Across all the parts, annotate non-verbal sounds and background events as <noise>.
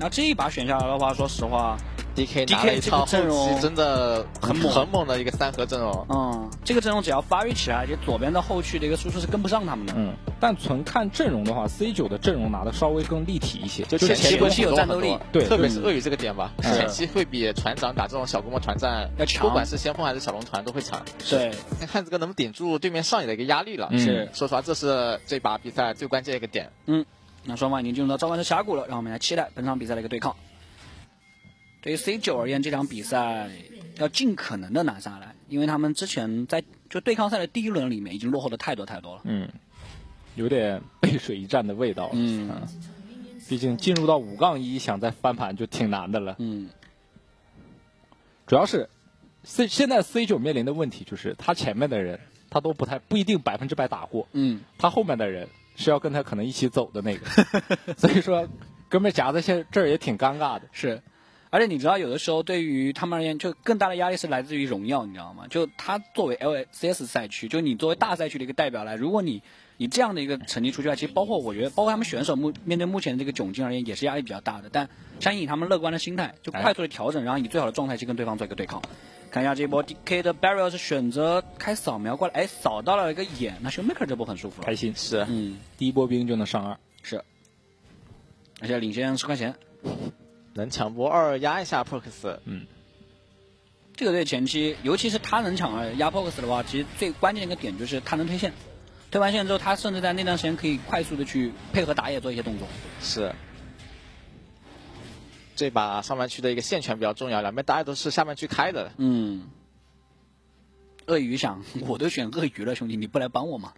那这一把选下来的话，说实话，DK 拿了一套这个阵容后期真的很猛很猛的一个三核阵容。嗯，这个阵容只要发育起来，就左边的后续的一个输出是跟不上他们的。嗯，但纯看阵容的话，C 九的阵容拿的稍微更立体一些，就就是前期会前期有战斗力对特别是鳄鱼这个点吧，嗯前期会比船长打这种小规模团战要强不管是先锋还是小龙团都会强。对，看这个能不能顶住对面上野的一个压力了。嗯是说实话，这是这把比赛最关键一个点。那双方已经进入到召唤师峡谷了，让我们来期待本场比赛的一个对抗。对于 C 九而言，这场比赛要尽可能的拿下来，因为他们之前在就对抗赛的第一轮里面已经落后的太多太多了。嗯，有点背水一战的味道了。嗯毕竟进入到五杠一，想再翻盘就挺难的了。嗯，主要是 C 现在 C 九面临的问题就是，他前面的人他都不太不一定百分之百打过，嗯，他后面的人是要跟他可能一起走的那个，<laughs> 所以说哥们夹在现这儿也挺尴尬的。是。而且你知道，有的时候对于他们而言，就更大的压力是来自于荣耀，你知道吗？就他作为 LCS 赛区，就你作为大赛区的一个代表来，如果你以这样的一个成绩出去的话，其实包括我觉得，包括他们选手目面对目前的这个窘境而言，也是压力比较大的。但相信以他们乐观的心态，就快速的调整，然后以最好的状态去跟对方做一个对抗。看一下这一波 DK 的 Barrier 是选择开扫描过来，哎，扫到了一个眼，那 Showmaker 这波很舒服了开。心是嗯，第一波兵就能上二，是，而且领先十块钱。能抢波二压一下 Prox，嗯这个队前期，尤其是他能抢二压 POX 的话，其实最关键的一个点就是他能推线。推完线之后，他甚至在那段时间可以快速的去配合打野做一些动作。是。这把上半区的一个线权比较重要，两边大家都是下半区开的。嗯，鳄鱼想，我都选鳄鱼了，兄弟，你不来帮我吗？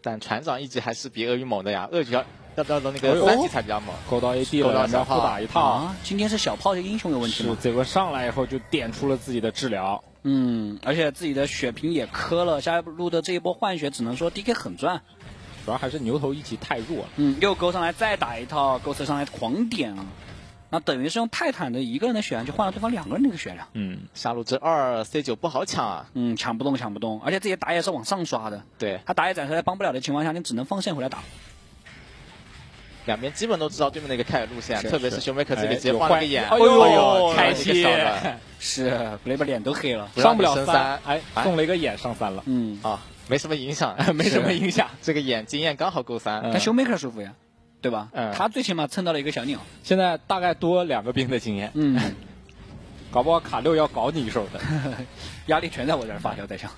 但船长一级还是比鳄鱼猛的呀，鳄鱼要要不要轮那个三级才比较猛？勾到 AD 勾了，两边到小炮打一套。啊，今天是小炮的英雄有问题吗？是这个上来以后就点出了自己的治疗，嗯，而且自己的血瓶也磕了，下一路的这一波换血，只能说 DK 很赚。主要还是牛头一级太弱了。嗯，又勾上来再打一套，勾车上来狂点啊，那等于是用泰坦的一个人的血量去换了对方两个人的一个血量。嗯，下路这二 C 九不好抢啊。嗯，抢不动，抢不动，而且这些打野是往上刷的，对，他打野暂时在帮不了的情况下，你只能放线回来打。两边基本都知道对面的一个开野路线，特别是是。熊梅克这里哎直接换个眼，哎呦哎呦，开这个小的。心，是 l a b 脸都黑了。上不了三哎，哎。送了一个眼上三了，嗯，啊，没什么影响，<laughs> 没什么影响。这个眼经验刚好够三。嗯但 Showmaker 舒服呀，对吧？嗯他最起码蹭到了一个小鸟。现在大概多两个兵的经验，嗯，搞不好卡六要搞你一手的。<laughs> 压力全在我这儿发酵在上。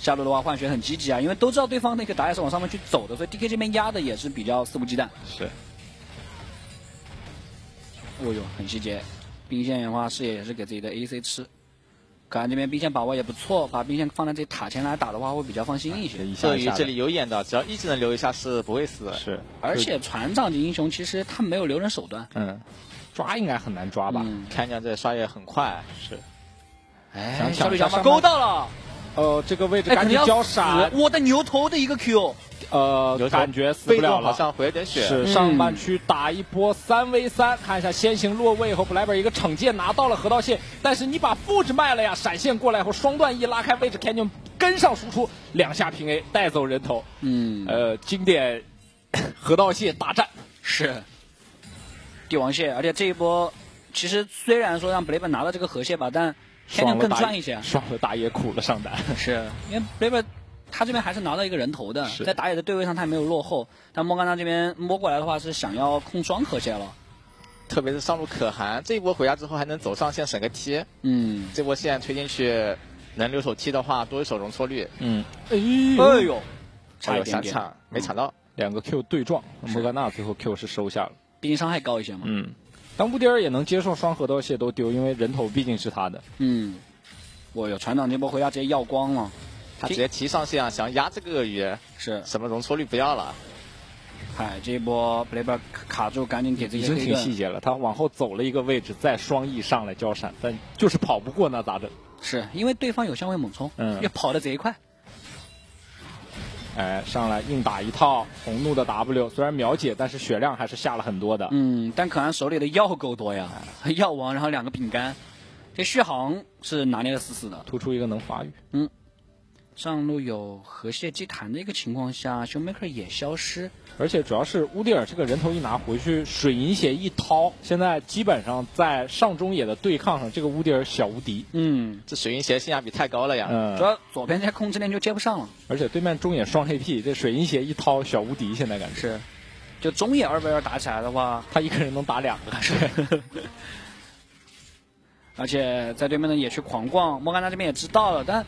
下路的话换血很积极啊，因为都知道对方那个打野是往上面去走的，所以 DK 这边压的也是比较肆无忌惮。是，哦呦，很细节。兵线的话视野也是给自己的 AC 吃。这边兵线把握也不错，把兵线放在这塔前来打的话会比较放心一些。一下一下的。鳄鱼这里有眼的，只要一技能留一下是不会死。的。是，而且船长级英雄其实他没有留人手段。嗯，抓应该很难抓吧？嗯，看见这刷野很快，是，哎，想小吕小马勾到了，呃，这个位置哎，赶紧交闪，我的牛头的一个 Q，呃，有感觉死不了了。好像回了点血。是上半区打一波三 v 三，看一下先行落位后，布莱本一个惩戒拿到了河道线，但是你把复制卖了呀！闪现过来后，双段一拉开位置，Canyon 跟上输出，两下平 A 带走人头，嗯，呃，经典 <coughs> 河道蟹大战，是帝王蟹，而且这一波其实虽然说让 b l a b e 拿到这个河蟹吧，但 Canyon 更赚一些啊，爽了打野苦了上单，是因为 b l a b e 他这边还是拿到一个人头的，在打野的对位上他也没有落后，但莫甘娜这边摸过来的话是想要控双河蟹了，特别是上路可汗这一波回家之后还能走上线省个 T，嗯，这波线推进去能留手 T 的话多一手容错率。嗯，哎呦，差哎呦。一点点，没抢到，两个 Q 对撞，莫甘娜最后 Q 是收下了，毕竟伤害高一些嘛，嗯，但乌迪尔也能接受双河道蟹都丢，因为人头毕竟是他的，嗯，我有船长这波回家直接要光了，他直接提上线啊，想压这个鳄鱼，是，什么容错率不要了。嗨，这一波 playback 卡住，赶紧给自己已经挺细节了。他往后走了一个位置，再双翼上来交闪，但就是跑不过，那咋整？是因为对方有相位猛冲，嗯也跑得贼快，哎，上来硬打一套红怒的 W，虽然秒解，但是血量还是下了很多的。嗯，但可汗手里的药够多呀，<laughs> 药王，然后两个饼干，这续航是拿捏的死死的。突出一个能发育，上路有河蟹祭坛的一个情况下，修 maker 也消失。而且主要是乌迪尔这个人头一拿回去，水银鞋一掏，现在基本上在上中野的对抗上，这个乌迪尔小无敌。嗯，这水银鞋性价比太高了呀。嗯主，要左边这些控制链就接不上了。而且对面中野双 AP，这水银鞋一掏，小无敌。现在感觉是，就中野二 v 二打起来的话，他一个人能打两个。<laughs> 是，而且在对面的野区狂逛，莫甘娜这边也知道了，但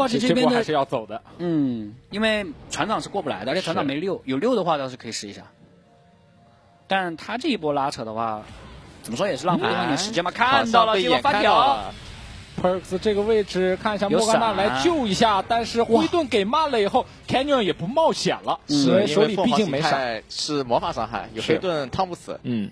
发起这边还是要走的。嗯，因为船长是过不来的，而且船长没六，有六的话倒是可以试一下。但他这一波拉扯的话，怎么说也是浪费对方一点时间嘛。看到了，结果好像被掩发条，Perks 这个位置，看一下莫甘娜来救一下，但是灰盾给慢了以后，Canyon 也不冒险了，嗯因为手里毕竟没闪。态是魔法伤害，有是黑盾烫不死。嗯，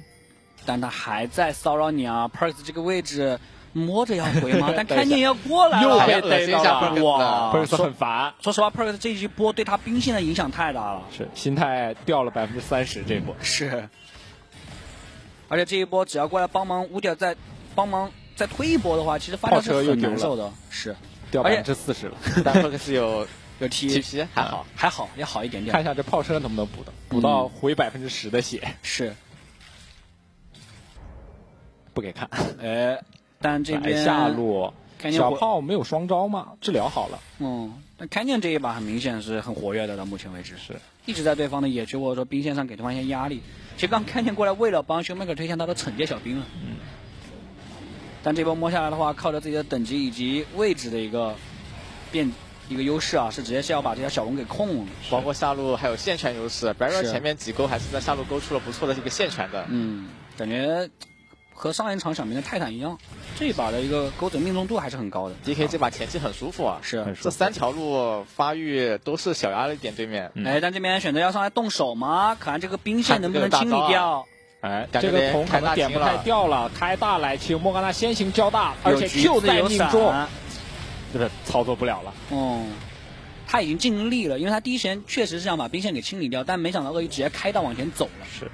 但他还在骚扰你啊！Perks 这个位置摸着要回吗？<laughs> 但看见要过来了，又还被逮到要恶心一下了哇 Perks 说很烦，说实话，Perks 这一波对他兵线的影响太大了。是心态掉了百分之三十。这波是，而且这一波只要过来帮忙乌迪尔再帮忙再推一波的话，其实发条是很炮车又难受的。是，掉百分之四十了。<laughs> 但 Perks 有 <laughs> 有 T TP 还好，还好，也好一点点。看一下这炮车能不能补的，补到回百分之十的血，是，不给看。哎，但这来边小炮没有双招吗？治疗好了，嗯，但看见这一把很明显是很活跃的，到目前为止是一直在对方的野区或者说兵线上给对方一些压力。其实刚看见过来，为了帮修麦克推向他的惩戒小兵了。嗯。但这波摸下来的话，靠着自己的等级以及位置的一个变一个优势啊，是直接是要把这条小龙给控了。包括下路还有线权优势。Barrier 是前面几勾还是在下路勾出了不错的这个线权的。嗯，感觉和上一场小明的泰坦一样，这一把的一个钩子命中度还是很高的。DK 这把前期很舒服啊，是很舒服这三条路发育都是小压力一点对面。嗯哎，但这边选择要上来动手吗？看这个兵线能不能清理掉。哎，感觉这个孔可能点不太掉了，开大来清，莫甘娜先行交大，而且就在命中，闪这个操作不了了。嗯，他已经尽力了，因为他第一时间确实是想把兵线给清理掉，但没想到鳄鱼直接开大往前走了。是，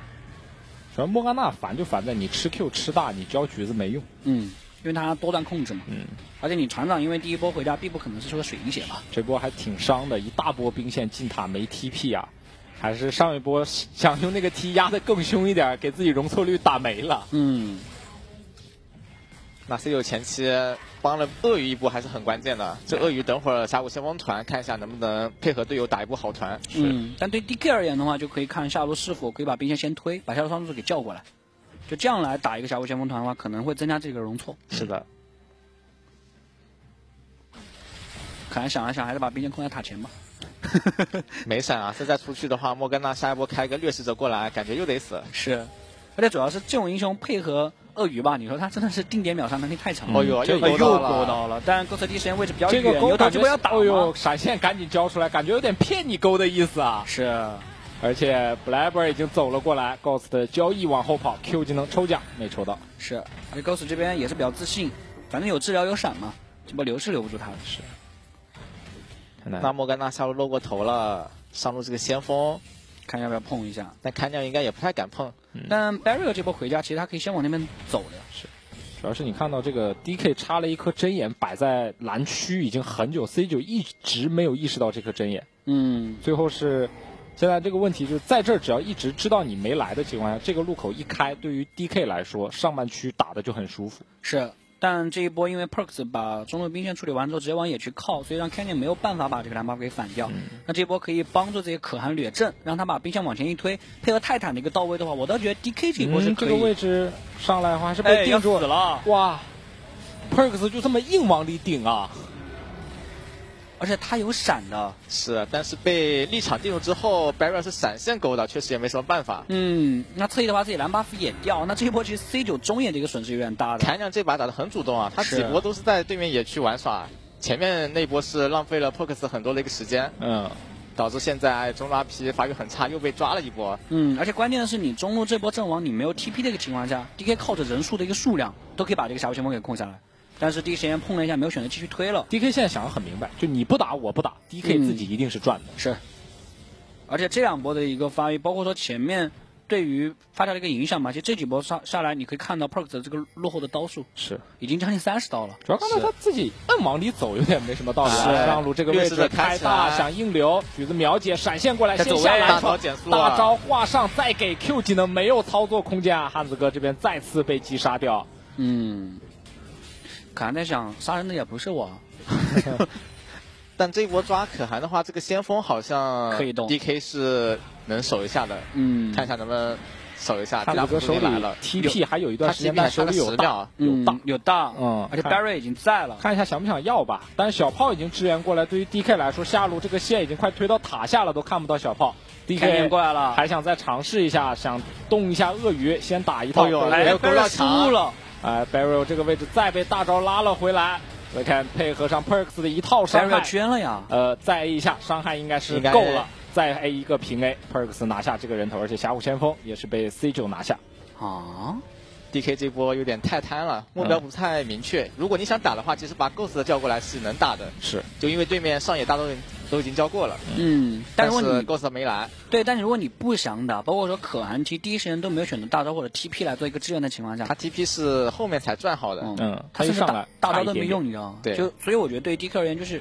主要莫甘娜烦就烦在你吃 Q 吃大，你交橘子没用。嗯，因为他多段控制嘛。嗯，而且你船长因为第一波回家，并不可能是说水银血吧？这波还挺伤的，一大波兵线进塔没 TP 啊，还是上一波想用那个 T 压的更凶一点，给自己容错率打没了。嗯，那 C 九前期帮了鳄鱼一波还是很关键的。这鳄鱼等会儿峡谷先锋团看一下能不能配合队友打一波好团。嗯，但对 DK 而言的话，就可以看下路是否可以把兵线先推，把下路双子给叫过来，就这样来打一个峡谷先锋团的话，可能会增加这个容错。是的，可能想了想，还是把兵线控在塔前吧。<laughs> 没闪啊！这再出去的话，莫甘娜下一波开个掠食者过来，感觉又得死。是，而且主要是这种英雄配合鳄鱼吧，你说他真的是定点秒杀能力太强了。哦呦，这又勾到了勾到了，但勾测第一时间位置比较这远，有头个勾感觉机会要打吗？哦呦，闪现赶紧交出来，感觉有点骗你勾的意思啊。是，而且 Blaber 已经走了过来，Ghost 的交易往后跑，Q 技能抽奖没抽到，是，而且 Ghost 这边也是比较自信，反正有治疗有闪嘛，这波留是留不住他的。是，那莫甘娜下路露过头了，上路这个先锋，看要不要碰一下。但看掉应该也不太敢碰。但 Barrier 这波回家，其实他可以先往那边走的。是，主要是你看到这个 DK 插了一颗针眼摆在蓝区已经很久，C 九一直没有意识到这颗针眼，嗯，最后是现在这个问题就是在这儿，只要一直知道你没来的情况下，这个路口一开，对于 DK 来说，上半区打的就很舒服。是。但这一波因为 Perks 把中路兵线处理完之后，直接往野区靠，所以让 Canyon 没有办法把这个蓝 buff 给反掉。那这一波可以帮助这些可汗掠阵，让他把兵线往前一推，配合泰坦的一个到位的话，我倒觉得 DK 这一波是嗯，可以。这个位置上来的话还是被定住死了，哇，Perks 就这么硬往里顶啊！而且他有闪的。是，但是被立场定住之后，Barrier 是闪现勾的，确实也没什么办法。嗯，那侧翼的话，自己蓝 buff 也掉，那这一波其实 C 九中野的一个损失有点大的。谭亮这把打的很主动啊，他几波都是在对面野区玩耍，前面那波是浪费了 Perks 很多的一个时间，嗯，导致现在中拉 P 发育很差，又被抓了一波。嗯，而且关键的是，你中路这波阵亡，你没有 TP 的一个情况下，DK 靠着人数的一个数量，都可以把这个峡谷先锋给控下来。但是第一时间碰了一下，没有选择继续推了。DK 现在想的很明白，就你不打我不打，DK 嗯自己一定是赚的。是，而且这两波的一个发育，包括说前面对于发条的一个影响嘛。其实这几波上下来，你可以看到 Perks 的这个落后的刀数是，已经将近三十刀了。主要刚才他自己硬往里走，有点没什么道理上路这个位置开大想硬流，橘子秒解闪现过来，先下来大招画上，再给 Q 技能没有操作空间啊！汉子哥这边再次被击杀掉。嗯，可汗在想，杀人的也不是我。<laughs> 但这一波抓可汗的话，这个先锋好像可以动 DK 是能守一下的，嗯，看一下能不能守一下。汉第二波子哥手里来了，TP 还有一段时间但手里有大，有大嗯。有大，嗯而且 Barry 已经在了。看一下想不想要吧，但是小炮已经支援过来，对于 DK 来说，下路这个线已经快推到塔下了，都看不到小炮。DK 过来了，还想再尝试一下，想动一下鳄鱼，先打一套。哎呦哎没有勾到 Barry 失墙了，哎 b a r r y 这个位置再被大招拉了回来。来看配合上 Perks 的一套伤害，圈了呀。呃，再 A 一下伤害应该是够了，再 A 一个平 A，Perks 拿下这个人头，而且峡谷先锋也是被 C 九拿下。啊，DK 这波有点太贪了，目标不太明确。如果你想打的话，其实把 Ghost 叫过来是能打的，是，就因为对面上野大都都已经交过了，嗯，但但是如果你 Ghost 没来，对，但是如果你不想打，包括说可汗，其实第一时间都没有选择大招或者 TP 来做一个支援的情况下他，TP 是后面才转好的。嗯嗯，他甚至大他一上来大招都没用，你知道吗？对就所以我觉得对于 DK 而言就是，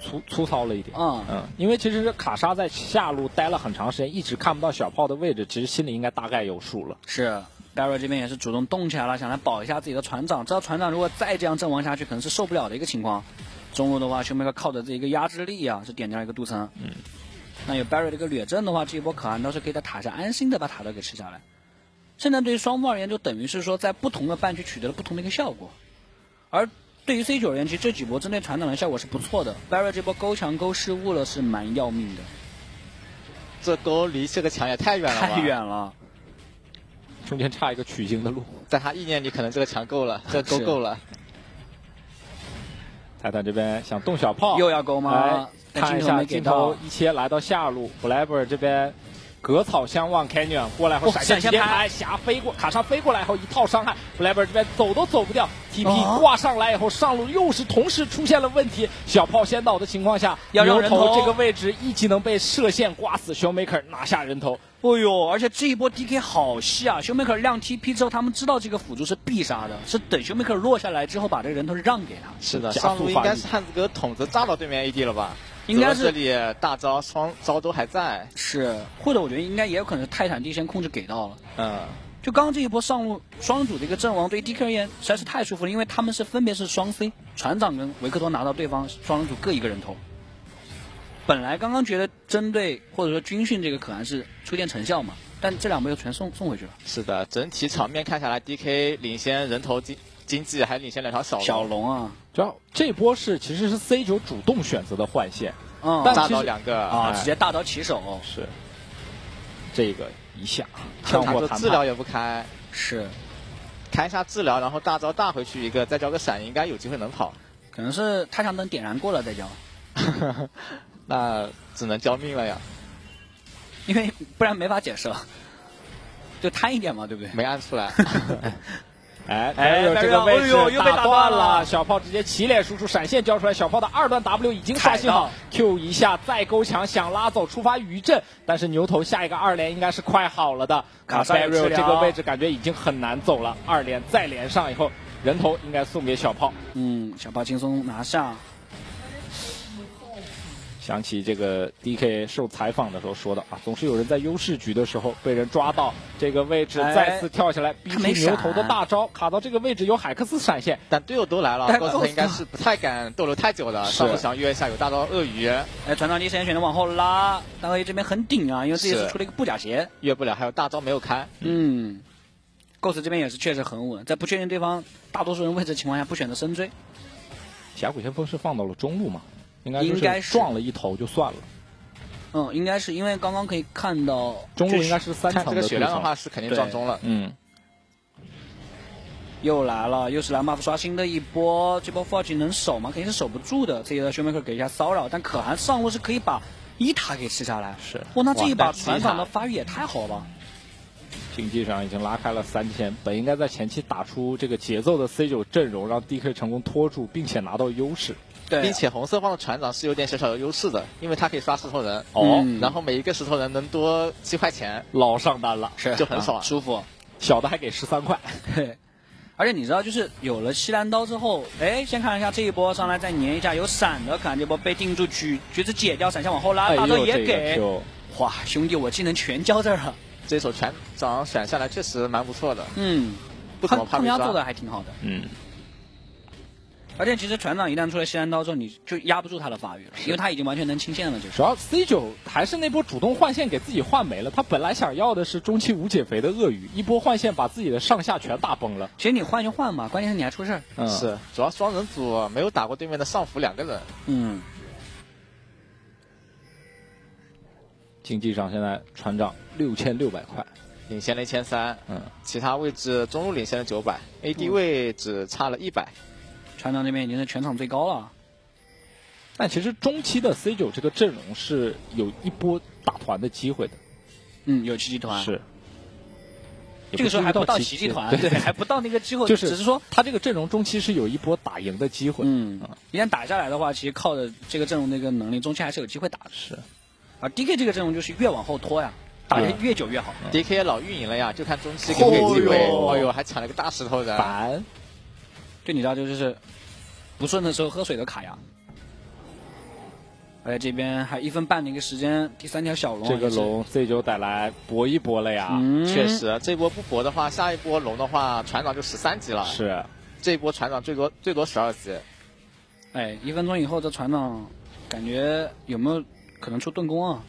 粗粗糙了一点。嗯，嗯，因为其实卡莎在下路待了很长时间，一直看不到小炮的位置，其实心里应该大概有数了。是 Barry 这边也是主动动起来了，想来保一下自己的船长。知道船长如果再这样阵亡下去，可能是受不了的一个情况。中路的话，修梅克靠着这一个压制力啊，是点掉一个镀层。嗯，那有 Barry 的一个掠阵的话，这一波可汗倒是可以在塔下安心的把塔都给吃下来。现在对于双方而言，就等于是说在不同的半区取得了不同的一个效果。而对于 C 九而言，其实这几波针对船长的效果是不错的。Barry 这波勾墙勾失误了，是蛮要命的，这勾离这个墙也太远了吧，太远了。中间差一个取经的路。在他意念里，可能这个墙够了，<laughs> 这沟是够了。泰坦这边想动小炮，又要勾吗？看一下镜头。一切来到下路。B l a b e r 这边隔草相望，Canyon 过来后哦闪现接拍，霞飞过，卡莎飞过来后一套伤害。B l a b e r 这边走都走不掉，TP 哦。挂上来以后上路又是同时出现了问题，小炮先倒的情况下，要让人头。头这个位置一技能被射线刮死，Showmaker 拿下人头。哦呦，而且这一波 DK 好细啊！修梅克亮 TP 之后，他们知道这个辅助是必杀的，是等修梅克落下来之后把这个人头让给他。是的，上路应该是汉子哥捅子炸到对面 AD 了吧？应该是这里大招双招都还在，是，或者我觉得应该也有可能是泰坦帝先控制给到了。嗯，就刚刚这一波上路双主的一个阵亡，对于 DK 而言实在是太舒服了，因为他们是分别是双 C，船长跟维克托拿到对方双人组各一个人头。本来刚刚觉得针对或者说军训这个可汗是出现成效嘛，但这两波又全送送回去了。是的，整体场面看下来，DK 领先人头经经济，还领先两条小龙。小龙啊，主要这波是其实是 C 九主动选择的换线嗯，但其实炸到两个啊，哎。直接大刀起手，是。这个一下枪枪火谈判。治疗也不开，是，开一下治疗，然后大招大回去一个，再交个闪，应该有机会能跑。可能是太阳灯点燃过了再交，<laughs> 那只能交命了呀，因为不然没法解释了，就贪一点嘛，对不对？没按出来。<laughs> 哎，哎有这个位置又被打打断断了了，小炮直接起脸输出闪现交出来，小炮的二段 W 已经刷新好，Q 一下再勾墙想拉走触发余震，但是牛头下一个二连应该是快好了的，卡卡莎有 Barrel 治疗这个位置感觉已经很难走了，二连再连上以后，人头应该送给小炮。嗯，小炮轻松拿下。想起这个 DK 受采访的时候说的啊，总是有人在优势局的时候被人抓到这个位置，哎再次跳下来逼没牛头的大招，卡到这个位置有海克斯闪现，但队友都来了但应该是不太敢逗留太久的。是上路想约一下，有大招鳄鱼哎，船长第一时间选择往后拉，大鳄鱼这边很顶啊，因为这一次是出了一个布甲鞋。约不了，还有大招没有开。嗯，Ghost 这边也是确实很稳，在不确定对方大多数人位置的情况下，不选择深追。峡谷先锋是放到了中路嘛？应该应该是撞了一头就算了。嗯，应该是因为刚刚可以看到中路应该是三层的看这个血量的，话是肯定撞中了。嗯，又来了，又是蓝 buff 刷新的一波，这波 Forge 能守吗？肯定是守不住的。这个 Showmaker 给一下骚扰，但可汗上路是可以把一塔给吃下来。是哇，那这一把船长的发育也太好了吧！经济上已经拉开了三千，本应该在前期打出这个节奏的 C 九阵容，让 DK 成功拖住，并且拿到优势。对。啊并且红色方的船长是有点小小的优势的，因为他可以刷石头人，哦，嗯。然后每一个石头人能多七块钱，老上单了，是就很爽。啊舒服。<laughs> 小的还给十三块，对，而且你知道，就是有了西兰刀之后，哎，先看一下这一波上来再粘一下，有闪的，看这波被定住，橘橘子解掉，闪现往后拉，哎大招呦，这个也给。哇，兄弟，我技能全交这儿了。这手船长选下来确实蛮不错的，嗯，不怎么怕被抓他们家做的还挺好的。嗯，而且其实船长一旦出了西兰刀之后，你就压不住他的发育了，因为他已经完全能清线了，就是。主。要 C 九还是那波主动换线给自己换没了，他本来想要的是中期无解肥的鳄鱼，一波换线把自己的上下全打崩了。其实你换就换嘛，关键是你还出事儿。嗯，是主要双人组没有打过对面的上辅两个人，嗯，经济上现在船长六千六百块，领先了一千三，嗯，其他位置中路领先了九百，AD 位置差了一百，船长这边已经是全场最高了。但其实中期的 C 九这个阵容是有一波打团的机会的，嗯，有奇迹团。是。这个时候还不到奇奇迹团，对，还不到那个机会，就是只是说，他这个阵容中期是有一波打赢的机会。嗯，一旦打下来的话，其实靠着这个阵容那个能力，中期还是有机会打的。是，而 DK 这个阵容就是越往后拖呀，打的越久越好。DK 老运营了呀，就看中期给不给机会。哦哟哦呦，还抢了个大石头人，烦。就你知道，就是不顺的时候喝水都卡呀。而且这边还一分半的一个时间，第三条小龙这个，龙 C 九得来搏一搏了呀。嗯，确实，这波不搏的话，下一波龙的话，船长就十三级了。是，这一波船长最多最多十二级，哎，一分钟以后这船长感觉有没有可能出盾弓啊？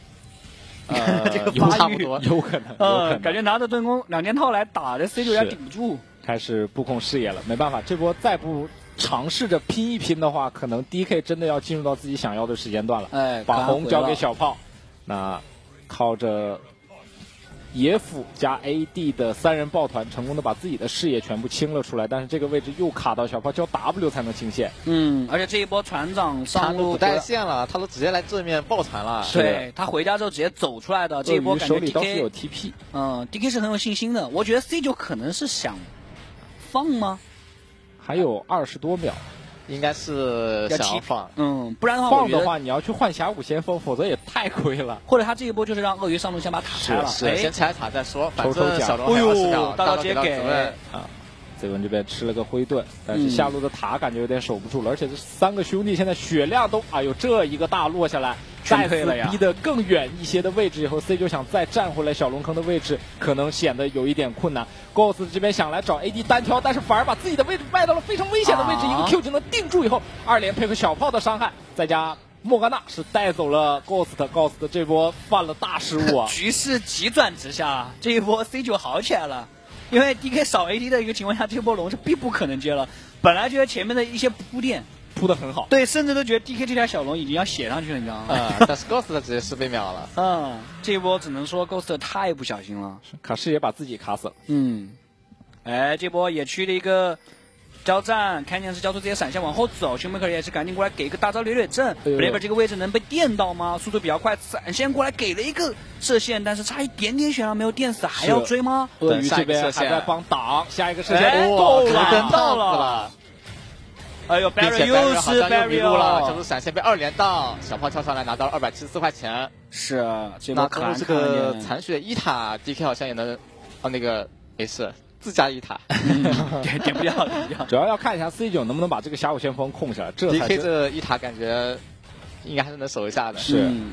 呃，<laughs> 这个有发育差不多。有可能，有可呃，感觉拿着盾弓两件套来打，这 C 九有点顶不住。开始布控视野了，没办法，这波再不尝试着拼一拼的话，可能 DK 真的要进入到自己想要的时间段了。哎，把红交给小。炮，那靠着野辅加 AD 的三人抱团，成功的把自己的视野全部清了出来。但是这个位置又卡到小炮交 W 才能清线，嗯，而且这一波船长上路不带线了，他都直接来正面抱团了。对他回家之后直接走出来的这一波，感觉手里倒是有 TP，嗯，DK 是很有信心的。我觉得 C 九可能是想放吗？还有二十多秒。应该是想要放。嗯，不然的话，放的话，你要去换峡谷先锋，否则也太亏了。或者他这一波就是让鳄鱼上路先把塔拆了，是，哎先拆塔再说，反正小龙还有二十秒，大大刀刀直接给子问啊这文这边吃了个灰盾，但是嗯下路的塔感觉有点守不住了，而且这三个兄弟现在血量都，哎呦，这一个大落下来，再次全退了呀逼得更远一些的位置以后，C 就想再站回来小龙坑的位置，可能显得有一点困难。Ghost 这边想来找 AD 单挑，但是反而把自己的位置卖到了非常危险的位置，啊一个 Q 就能定住以后，二连配合小炮的伤害，再加。莫甘娜是带走了 Ghost，Ghost 这波犯了大失误啊！<laughs> 局势急转直下，这一波 C 九好起来了。因为 DK 少 AD 的一个情况下，这波龙是必不可能接了。本来觉得前面的一些铺垫，铺的很好，对，甚至都觉得 DK 这条小龙已经要写上去了，你知道吗？啊，<laughs> 但是 Ghost 直接是被秒了。嗯，这一波只能说 Ghost 太不小心了。卡视野把自己卡死了。嗯，哎，这波野区的一个交战，看见是交出这些闪现往后走，熊梅克也是赶紧过来给一个大招掠掠阵。哎呦 b l a b e r 这个位置能被电到吗？速度比较快，闪现过来给了一个射线，但是差一点点血量没有电死，还要追吗？鳄鱼下这边还在帮挡，下一个射哎线够了够了，等到了了，哎呦，Barry 又 Barry 好像又迷路了，Barry，这出闪现被二连荡，小炮跳上来拿到了二百七十四块钱。是那中路这。个残血一塔，DK 好像也能，哦那个没事，自家一塔。嗯 <laughs> 点点不掉，点不掉。主要要看一下 C 九能不能把这个峡谷先锋控下来，这 DK。这一塔感觉应该还是能守一下的。是嗯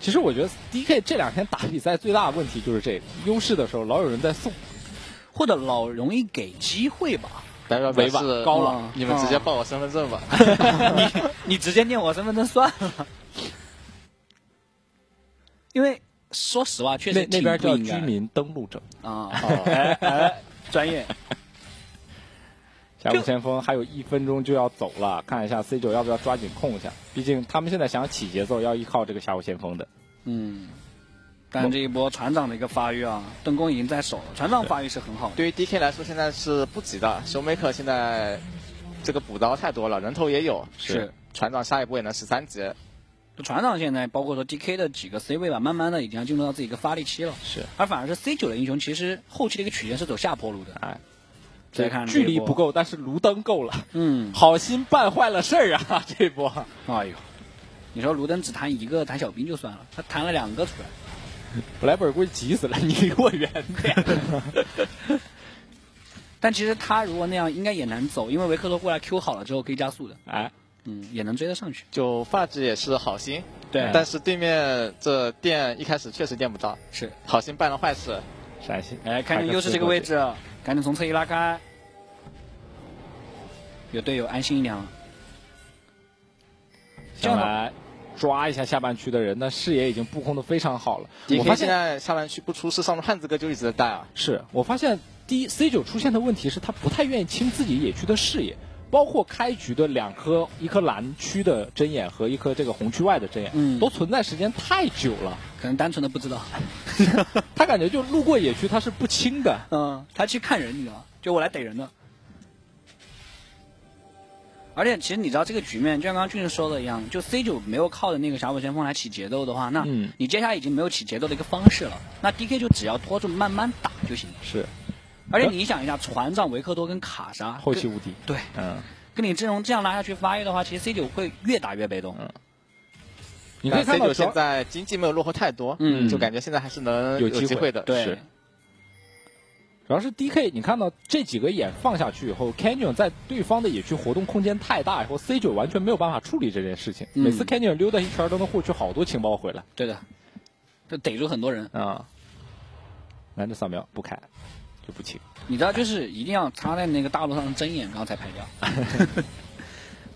其实我觉得 DK 这两天打比赛最大的问题就是这个，优势的时候老有人在送，或者老容易给机会吧。代表委婉高了你们直接报我身份证吧。<laughs> 你你直接念我身份证算了，因为说实话，确实那那边叫居民登录证。啊，哎哎，专业。峡谷先锋还有一分钟就要走了，看一下 C 九要不要抓紧控一下，毕竟他们现在想起节奏要依靠这个峡谷先锋的。嗯，但这一波船长的一个发育啊，盾弓已经在手了，船长发育是很好的。对于 DK 来说，现在是不急的。熊梅克现在这个补刀太多了，人头也有，是船长下一步也能十三级。就船长现在包括说 DK 的几个 C 位吧，慢慢的已经要进入到自己一个发力期了。是，而反而是 C 九的英雄，其实后期的一个曲线是走下坡路的。哎，再看距离不够，但是卢登够了。嗯，<laughs> 好心办坏了事儿啊！<laughs> 这一波，哎呦，你说卢登只弹一个弹小兵就算了，他弹了两个出来。<laughs> 布莱本估计急死了，<laughs> 你离我远点。<laughs> 但其实他如果那样，应该也难走，因为维克托过来 Q 好了之后可以加速的，哎，嗯，也能追得上去。就发质也是好心，对但是对面这电一开始确实电不到，是，好心办了坏事。陕西，哎，看见优势这个位置，赶紧从侧翼拉开，有队友安心一点了。上来抓一下下半区的人，那视野已经布控的非常好了。我发现现在下半区不出事，上路汉子哥就一直在带啊。是我发现第一 C 九出现的问题是他不太愿意清自己野区的视野，包括开局的两颗，一颗蓝区的针眼和一颗这个红区外的针眼，嗯都存在时间太久了。可能单纯的不知道。<laughs> 他感觉就路过野区他是不清的。嗯，他去看人，你知道吗？就我来逮人的。而且其实你知道这个局面，就像刚刚俊士说的一样，就 C 九没有靠着那个峡谷先锋来起节奏的话，那嗯你接下来已经没有起节奏的一个方式了。那 DK 就只要拖住慢慢打就行。是而且你想一下，船长维克多跟卡莎后期无敌。对，嗯，跟你阵容这样拉下去发育的话，其实 C 九会越打越被动。嗯你可以看 C 九现在经济没有落后太多，嗯就感觉现在还是能有机会的。对是，主要是 DK，你看到这几个眼放下去以后，Canyon 在对方的野区活动空间太大以后，C 九完全没有办法处理这件事情。嗯每次 Canyon 溜达一圈都能获取好多情报回来。对的，就逮住很多人。啊、拦着扫描不开，就不清。你知道，就是一定要插在那个大路上的针眼，然后才拍掉。<laughs>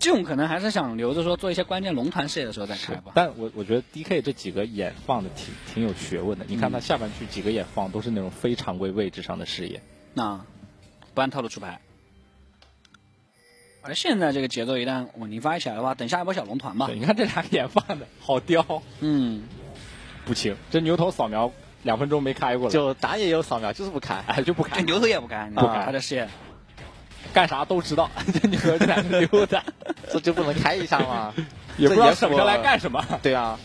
这种可能还是想留着说做一些关键龙团视野的时候再开吧。但我我觉得 DK 这几个眼放的挺挺有学问的。你看他下半区几个眼放都是那种非常规位置上的视野。那不按套路出牌。而现在这个节奏一旦稳定发育起来的话，等下一波小龙团吧对，。你看这俩眼放的好刁，嗯，不清。这牛头扫描两分钟没开过了，就打野有扫描，就是不开。哎就不开这，牛头也不开，不开他的视野。干啥都知道。这 <laughs> 你说这俩个溜达，这就不能开一下吗？<laughs> 也不知道省下来干什么。对啊，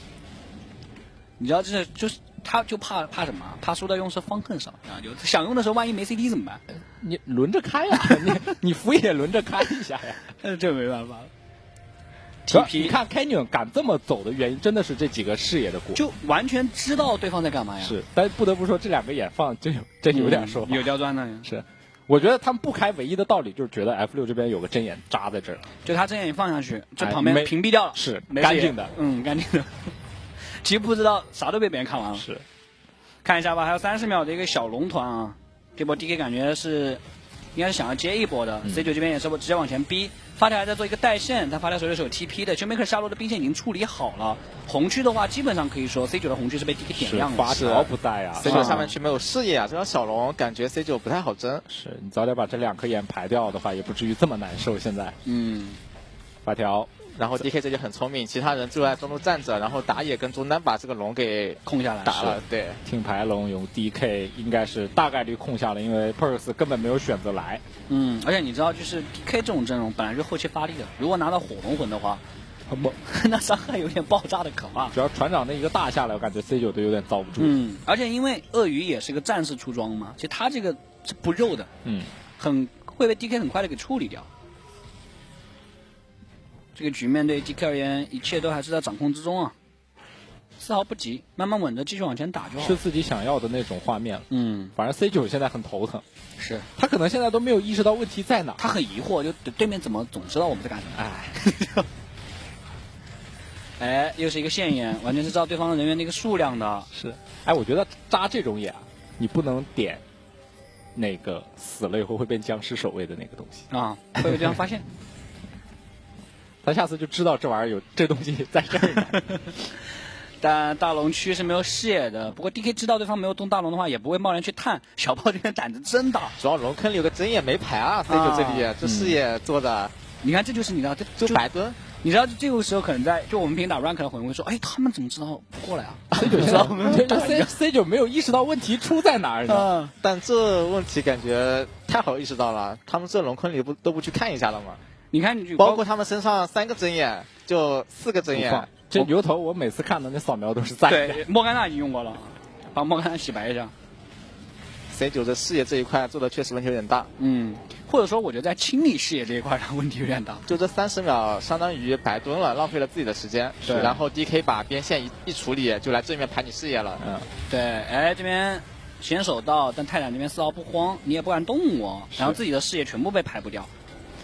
你知道这是就是他就怕怕什么？怕输在用是方恨少啊！就想用的时候，万一没 CD 怎么办？你轮着开 <laughs> 呀，你你服也轮着开一下呀。这没办法你看 Canyon 敢这么走的原因，真的是这几个视野的锅。就完全知道对方在干嘛呀？是，但不得不说这两个眼放真有真有点说话。嗯有刁钻呢。是，我觉得他们不开唯一的道理就是觉得 F 六这边有个针眼扎在这儿。就他针眼一放下去，这哎旁边屏蔽掉了，是没干净的嗯，干净的。<laughs> 其实不知道啥都被别人看完了。是，看一下吧，还有三十秒的一个小龙团啊，这波 DK 感觉是应该是想要接一波的、c 嗯九这边也是直接往前逼，发条还在做一个带线，他发条手里是有 TP 的，Jamaker 下路的兵线已经处理好了，红区的话基本上可以说 C 九的红区是被 DK 点是亮了。发条不在啊。C 九下半区没有视野啊，这条小龙感觉 C 九不太好争。是你早点把这两颗眼排掉的话，也不至于这么难受。现在嗯，发条然后 DK 这就很聪明，其他人就在中路站着，然后打野跟中单把这个龙给控下来打了。对，听牌龙用 DK 应该是大概率控下了，因为 Perks 根本没有选择来。嗯，而且你知道，就是 DK 这种阵容本来就后期发力的，如果拿到火龙魂的话，很不，<laughs> 那伤害有点爆炸的可怕。主要船长那一个大下来，我感觉 C 九都有点遭不住。嗯，而且因为鳄鱼也是个战士出装嘛，其实他这个是不肉的，嗯，很会被 DK 很快的给处理掉。这个局面对 DK 而言，一切都还是在掌控之中啊，丝毫不急，慢慢稳着继续往前打就好是。自己想要的那种画面了。嗯，反正 C 九现在很头疼，是他可能现在都没有意识到问题在哪。他很疑惑，就对对面怎么总知道我们在干什么？哎，<laughs> 哎，又是一个线眼，完全是知道对方的人员的一个数量的。是，哎，我觉得扎这种眼啊，你不能点那个死了以后会变僵尸守卫的那个东西，啊，会被对方发现。<laughs> 他下次就知道这玩意儿有这东西在这儿呢。<laughs> 但大龙区是没有视野的，不过 DK 知道对方没有动大龙的话，也不会贸然去探。小炮这边胆子真大，主要龙坑里有个针眼没排啊，C 九这里、啊这视野做的你看这就是你知道，这就白蹲。你知道这个时候可能在就我们平时打 rank 的会会说，哎，他们怎么知道不过来啊 C 九 <laughs> 知道我们 C C 九没有意识到问题出在哪儿呢？嗯，但这问题感觉太好意识到了，他们这龙坑里不都不去看一下了吗？你看你包括他们身上三个针眼，就四个针眼，这牛头我每次看的那扫描都是在的。对莫甘娜已经用过了，帮莫甘娜洗白一下。C 九这视野这一块做的确实问题有点大。嗯，或者说我觉得在清理视野这一块上问题有点大。就这三十秒相当于白蹲了，浪费了自己的时间。对然后 DK 把边线一一处理，就来正面排你视野了。嗯，对，哎，这边先手到，但泰坦这边丝毫不慌，你也不敢动我，然后自己的视野全部被排不掉，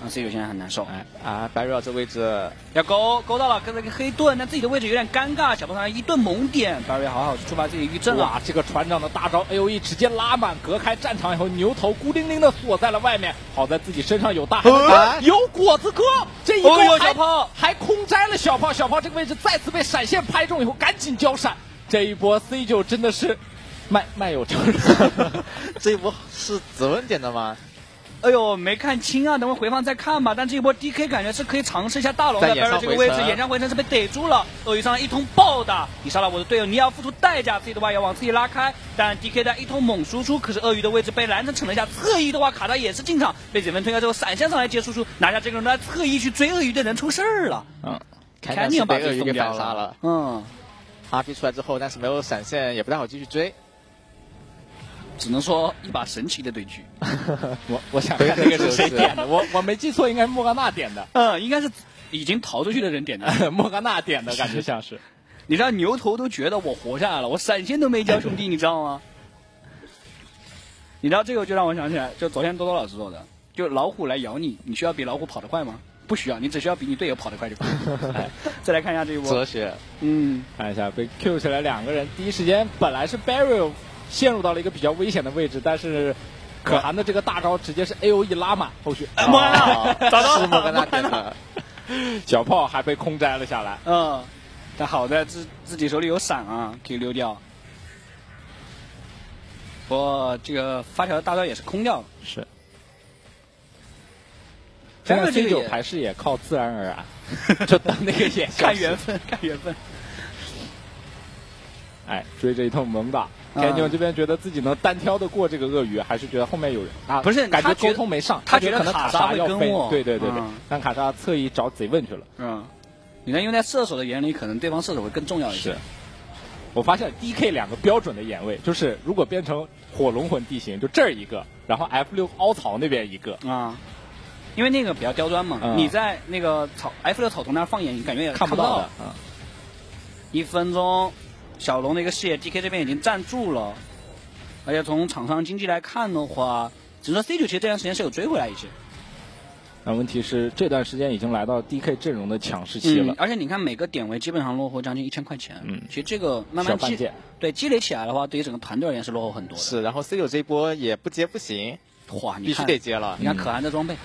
让 C 九现在很难受。哎，啊 r e l 这位置要勾勾到了，跟那个黑盾，但自己的位置有点尴尬，小胖上一顿猛点，白瑞好好触发自己的预震啊。哇，这个船长的大招 A O E 直接拉满，隔开战场以后，牛头孤零零的锁在了外面。好在自己身上有大，啊有果子哥，这一波小炮还空摘了小炮，小炮这个位置再次被闪现拍中以后，赶紧交闪。这一波 C 九真的是卖卖有成 <laughs> 这一波是子文点的吗？哎呦，没看清啊，等会回放再看吧。但这一波 DK 感觉是可以尝试一下大龙的，在演上白瑞这个位置回城演上回城是被逮住了，鳄鱼上来一通暴打，你杀了我的队友，你要付出代价。自己的话要往自己拉开，但 DK 在一通猛输出，可是鳄鱼的位置被蓝城逞了一下，侧翼的话卡塔也是进场，被姐妹推开之后闪现上来接输出，拿下这个人，他侧翼去追鳄鱼的人出事儿了，嗯，看肯定把鳄鱼给反杀了。嗯，RP 出来之后，但是没有闪现，也不太好继续追。只能说一把神奇的对局。<laughs> 我我想看这个是谁点的，我我没记错，应该是莫甘娜点的，嗯，应该是已经逃出去的人点的。<laughs> 莫甘娜点的感觉像是。<laughs> 你知道牛头都觉得我活下来了，我闪现都没交，兄弟，你知道吗？你知道这个就让我想起来，就昨天多多老师说的，就老虎来咬你，你需要比老虎跑得快吗？不需要，你只需要比你队友跑得快就可以。哎再来看一下这一波哲，学，嗯，看一下被 Q 起来两个人，第一时间本来是 Barry 陷入到了一个比较危险的位置，但是可汗的这个大招直接是 A O E 拉满，后续哎莫甘娜找到了是莫甘娜莫甘娜点的。<laughs> 小炮还被空摘了下来。嗯，但好在自自己手里有闪啊，可以溜掉。不过这个发条的大招也是空掉了，是，现在这 C 九排势也靠自然而然，<laughs> 就等那个眼看缘分，看缘分。哎，追着一通猛打。嗯 Canyon 这边觉得自己能单挑的过这个鳄鱼，还是觉得后面有人啊？不是感觉沟通没上，他觉得可能卡卡莎会要飞跟我对对对对嗯，但卡莎侧翼找贼问去了。嗯，你看，因为在射手的眼里，可能对方射手会更重要一些。我发现 DK 两个标准的眼位，就是如果变成火龙魂地形，就这儿一个，然后 F 六凹槽那边一个，啊，因为那个比较刁钻嘛，嗯你在那个草 F 六草丛那儿放眼，你感觉也不看不到的。嗯，一分钟，小龙的一个视野，DK 这边已经站住了，而且从场上经济来看的话，只能说 C 九其实这段时间是有追回来一些。那问题是这段时间已经来到 DK 阵容的强势期了嗯，。而且你看每个点位基本上落后将近一千块钱，嗯其实这个慢慢积对积累起来的话，对于整个团队而言是落后很多的。是，然后 C 九这一波也不接不行，哇，你必须得接了你。看可汗的装备，哇，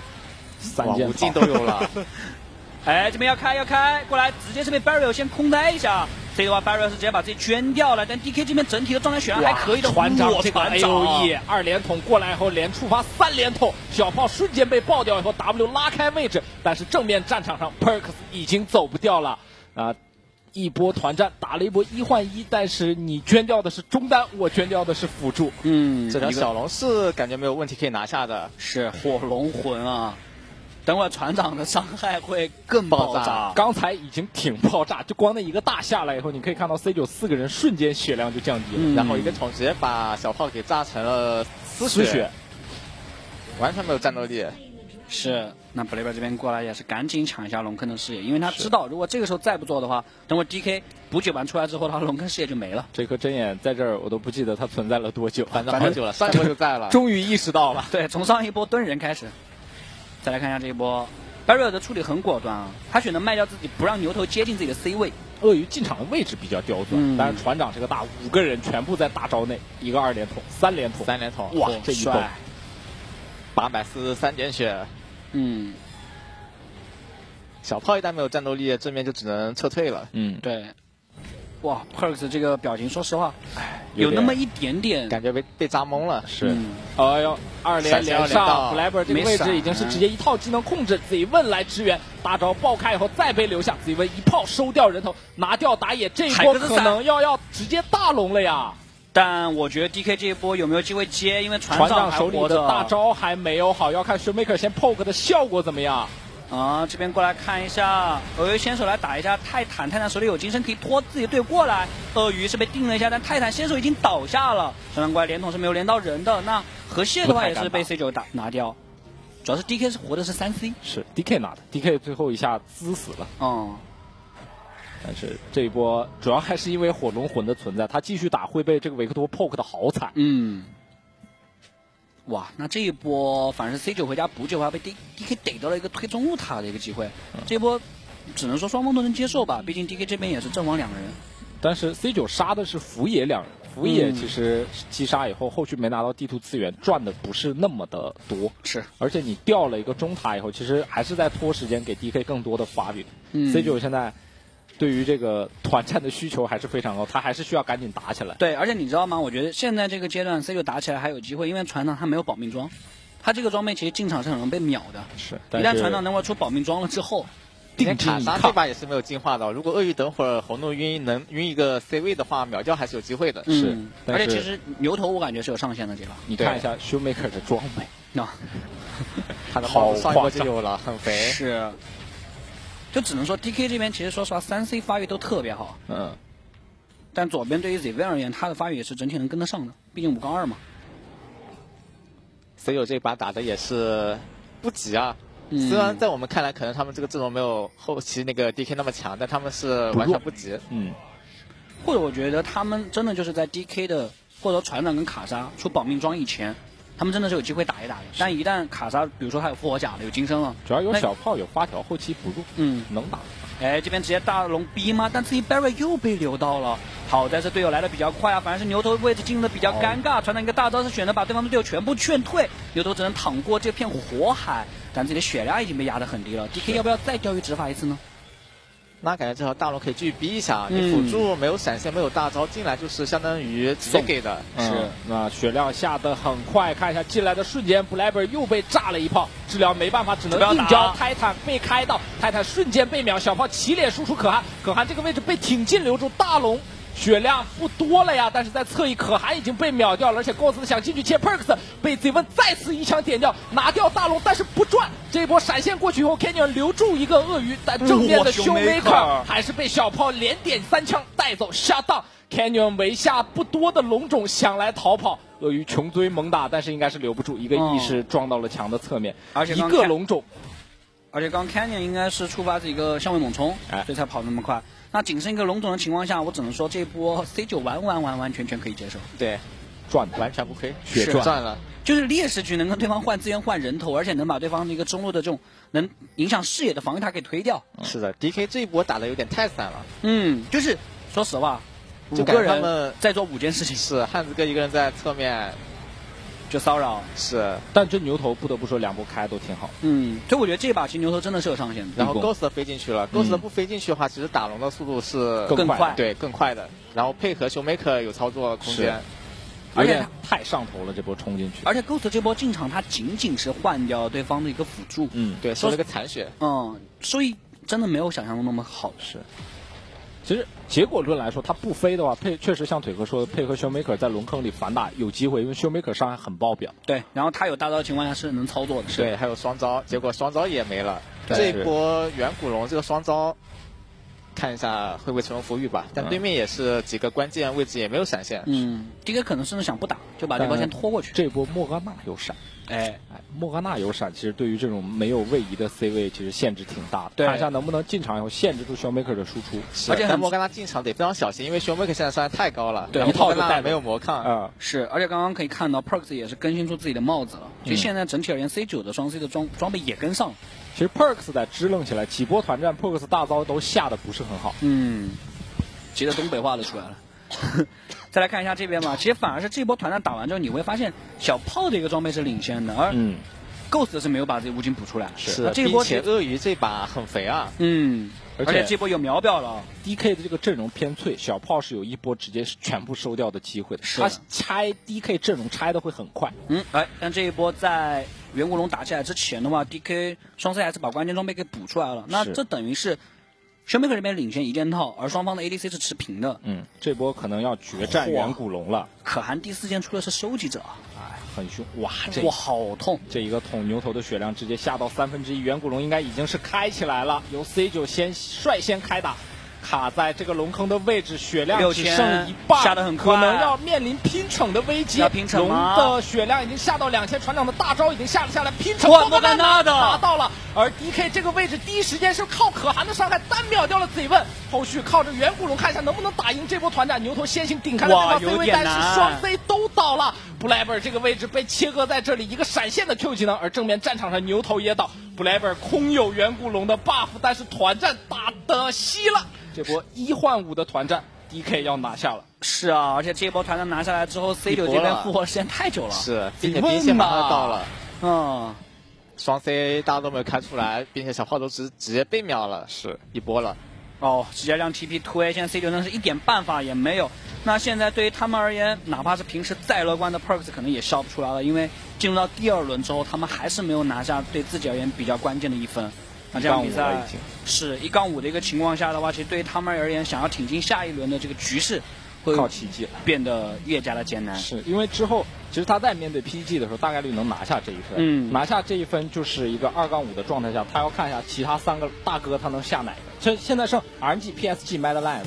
三件五进套都有了。<laughs> 哎，这边要开要开，过来直接这边 Barrier 先空呆一下。这的话 Barrier 是直接把自己捐掉了，但 DK 这边整体的状态选还可以的。哇船长这个船 A 长 O E 二连捅过来以后，连触发三连捅，小炮瞬间被爆掉以后，W 拉开位置，但是正面战场上 Perks 已经走不掉了啊！一波团战打了一波一换一，但是你捐掉的是中单，我捐掉的是辅助。嗯，这条小龙是感觉没有问题可以拿下的。是火龙魂啊！等会儿船长的伤害会更爆爆炸刚才已经挺爆炸，就光那一个大下来以后，你可以看到 C 九四个人瞬间血量就降低了。嗯然后一个桶直接把小炮给炸成了丝丝血，完全没有战斗力。是，那布雷贝这边过来也是赶紧抢一下龙坑的视野，因为他知道如果这个时候再不做的话，等会 DK 补给完出来之后，他龙坑视野就没了。这颗针眼在这儿，我都不记得它存在了多久，反正反正好久了，上一波就在了。终于意识到了。对，从上一波蹲人开始，再来看一下这一波 Barrier 的处理很果断啊，他选择卖掉自己，不让牛头接近自己的 C 位。鳄鱼进场的位置比较刁钻，嗯但是船长这个大五个人全部在大招内，一个二连捅，三连捅，三连捅，哇这一波帅八百四十三点血。嗯，小炮一旦没有战斗力，正面就只能撤退了。嗯，对。哇，Perks 这个表情，说实话，哎有那么一点点感觉被被扎懵了。是，嗯哎呦，二连连上 f l a b e r 这个位置已经是直接一套技能控制，贼问来支援，大招爆开以后再被留下，贼问一炮收掉人头，拿掉打野，这一波可能要要直接大龙了呀！但我觉得 DK 这一波有没有机会接？因为船船长长手里的。大招还没有好，要看 Showmaker 先 poke 的效果怎么样。啊，这边过来看一下，鳄鱼先手来打一下泰坦，泰坦手里有金身可以拖自己队过来。鳄鱼是被定了一下，但泰坦先手已经倒下了。船长过来连捅是没有连到人的，那河蟹的话也是被 C 九打拿掉。主要是 DK 是活的是三 C，是 DK 拿的，DK 最后一下滋死了。嗯，但是这一波主要还是因为火龙魂的存在，他继续打会被这个维克托 poke 的好惨。嗯，哇，那这一波反正是 C 九回家补救，还被 D D K 逮到了一个推中路塔的一个机会，这一波只能说双方都能接受吧，毕竟 D K 这边也是阵亡两个人。但是 C 九杀的是福野两人，福野嗯其实击杀以后，后续没拿到地图资源，赚的不是那么的多。是，而且你掉了一个中塔以后，其实还是在拖时间给 DK 更多的发育。嗯 C 九现在对于这个团战的需求还是非常高，他还是需要赶紧打起来。对，而且你知道吗？我觉得现在这个阶段 C 九打起来还有机会，因为船长他没有保命装，他这个装备其实进场是很容易被秒的。是，一但是旦船长能够出保命装了之后，连卡莎这把也是没有进化的。如果鳄鱼等会儿红怒晕能晕一个 C 位的话，秒掉还是有机会的。是而且其实牛头我感觉是有上限的这把。你看一下 Shoemaker 的装备，那、<laughs> 他的帽子上一波就有了，很肥。是，就只能说 D K 这边其实说实话三 C 发育都特别好，嗯，但左边对于 Z V 而言，他的发育也是整体能跟得上的，毕竟五杠二嘛。C 九这把打的也是不急啊。嗯虽然在我们看来，可能他们这个阵容没有后期那个 DK 那么强，但他们是完全不急。嗯，或者我觉得他们真的就是在 D K 的或者船长跟卡莎出保命装以前，他们真的是有机会打一打的。但一旦卡莎，比如说他有复活甲了，有金身了，主要有小炮有发条，后期辅助，嗯，能打。哎，这边直接大龙逼吗？但自己 Barry 又被留到了。好在是队友来的比较快啊，反而是牛头位置进的比较尴尬。船长一个大招是选择把对方的队友全部劝退，牛头只能淌过这片火海，但自己的血量已经被压得很低了。DK 要不要再钓鱼执法一次呢？那感觉这条大龙可以继续逼一下。嗯你辅助没有闪现，没有大招进来，就是相当于直接给的。是，那血量下的很快，看一下进来的瞬间，布莱本又被炸了一炮，治疗没办法，只能硬交。泰坦被开到，泰坦瞬间被秒，小炮起脸输出可汗，可汗这个位置被挺进留住，大龙。血量不多了呀，但是在侧翼可汗已经被秒掉了，而且 Ghost 想进去切 Perks，被 Zven 再次一枪点掉，拿掉大龙，但是不赚。这一波闪现过去以后，Canyon 留住一个鳄鱼，但正面的哇 Showmaker Showmaker 还是被小炮连点三枪带走，shut down。Canyon 围下不多的龙种想来逃跑，鳄鱼穷追猛打，但是应该是留不住，一个嗯意识撞到了墙的侧面，而且刚看个龙种，而且刚 Canyon 应该是触发这一个相位猛冲，哎所以才跑那么快。那仅剩一个龙种的情况下，我只能说这波 C 九完完完完全全可以接受。对，赚的完全不亏，血赚赚了。就是劣势局能跟对方换资源换人头，而且能把对方的一个中路的这种能影响视野的防御塔给推掉。是的，DK 这一波打的有点太散了。嗯，就是说实话，五个人他们在做五件事情是汉子哥一个人在侧面，就骚扰。是，但这牛头不得不说两波开都挺好。嗯，所以我觉得这把其实牛头真的是有上限的。然后 Ghost 飞进去了，Ghost 不飞进去的话，其实打龙的速度是更快，对更快的，然后配合 Showmaker 有操作空间，而且太上头了，这波冲进去。而且 Ghost 这波进场，他仅仅是换掉对方的一个辅助，嗯，对，收了个残血。嗯，所以真的没有想象中那么好。是。其实结果论来说，他不飞的话，配确实像腿哥说的，配合 Showmaker 在龙坑里反打有机会，因为 Showmaker 伤害很爆表。对，然后他有大招的情况下是能操作的。对，还有双招，结果双招也没了。这一波远古龙这个双招，看一下会不会成龙浮玉吧。但嗯对面也是几个关键位置也没有闪现。嗯，第一个可能甚至想不打，就把这波先拖过去。这波莫甘娜有闪，哎，哎，莫甘娜有闪，其实对于这种没有位移的 C 位，其实限制挺大的。对看一下能不能进场以后限制住 Showmaker 的输出。而且莫甘娜进场得非常小心，因为 Showmaker 现在伤害太高了，对一套就带没有魔抗。嗯、是，而且刚刚可以看到 Perks 也是更新出自己的帽子了。其实嗯现在整体而言，C 九的双 C 的装装备也跟上了。其实 Perks 在支棱起来，几波团战 Perks 大招都下的不是很好。嗯，急得东北话都出来了。<laughs> 再来看一下这边吧，其实反而是这波团战打完之后，你会发现小炮的一个装备是领先的，而嗯，Ghost 是没有把这个无尽补出来。是那这一波其实并且鳄鱼这把很肥啊，嗯，而且而且这波有秒表了。DK 的这个阵容偏脆，小炮是有一波直接全部收掉的机会的。是他拆 DK 阵容拆的会很快。嗯，哎，但这一波在远古龙打起来之前的话，DK 双 C 还是把关键装备给补出来了。那这等于是 Showmaker 这边领先一件套，而双方的 ADC 是持平的。嗯，这波可能要决战远古龙了，可汗第四件出的是收集者，哎，很凶。哇，这哇，好痛！这一个捅牛头的血量直接下到三分之一，远古龙应该已经是开起来了，由 C 九先率先开打，卡在这个龙坑的位置，血量只剩一半，下得很快可能要面临拼逞的危机。要拼逞龙的血量已经下到两千，船长的大招已经下了下来，拼逞哇莫甘娜莫甘娜的拿到了，而 DK 这个位置第一时间是靠可汗的伤害单秒掉了 Z 问，后续靠着远古龙看一下能不能打赢这波团战。牛头先行顶开了哇对方 C 位，但是双 C 都倒了。布莱本这个位置被切割在这里，一个闪现的 Q 技能，而正面战场上牛头也倒，布莱本空有远古龙的 buff，但是团战打得稀了。这波一换五的团战，DK 要拿下了。是啊，而且这一波团战拿下来之后，C 九这边复活时间太久了。是，并且问兵线马上嘛到了，嗯，双 C 大家都没有开出来，并且小炮都直直接被秒了，是一波了。哦，直接让 TP 推，现在 C 九真是一点办法也没有。那现在对于他们而言，哪怕是平时再乐观的 Perks，可能也笑不出来了，因为进入到第二轮之后，他们还是没有拿下对自己而言比较关键的一分。那这场比赛是一杠五的一个情况下的话，其实对于他们而言，想要挺进下一轮的这个局势，会靠奇迹。变得越加的艰难。是因为之后其实他在面对 PG 的时候，大概率能拿下这一分。嗯拿下这一分就是一个二杠五的状态下，他要看一下其他三个大哥他能下哪个。现现在剩 RNG、PSG、Madlands，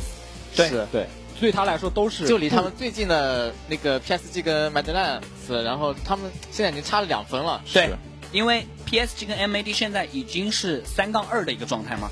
对是对，对他来说都是就离他们最近的那个 PSG 跟 Madlands，然后他们现在已经差了两分了。对是，因为 PSG 跟 MAD 现在已经是三杠二的一个状态嘛，